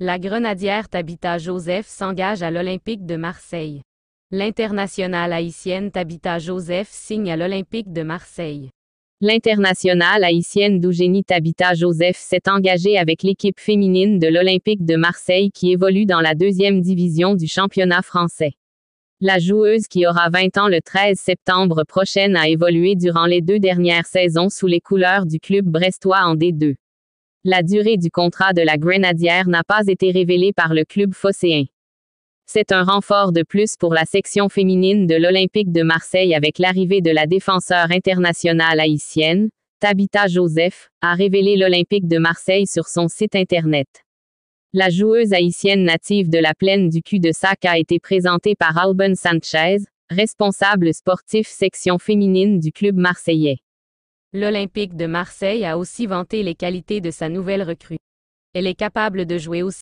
La grenadière Tabitha Joseph s'engage à l'Olympique de Marseille. L'internationale haïtienne Tabitha Joseph signe à l'Olympique de Marseille. L'internationale haïtienne d'Eugénie Tabitha Joseph s'est engagée avec l'équipe féminine de l'Olympique de Marseille qui évolue dans la deuxième division du championnat français. La joueuse qui aura 20 ans le 13 septembre prochain a évolué durant les deux dernières saisons sous les couleurs du club brestois en D2. La durée du contrat de la Grenadière n'a pas été révélée par le club phocéen. C'est un renfort de plus pour la section féminine de l'Olympique de Marseille avec l'arrivée de la défenseur internationale haïtienne, Tabitha Joseph, a révélé l'Olympique de Marseille sur son site Internet. La joueuse haïtienne native de la plaine du cul de sac a été présentée par Alban Sanchez, responsable sportif section féminine du club marseillais. L'Olympique de Marseille a aussi vanté les qualités de sa nouvelle recrue. Elle est capable de jouer aussi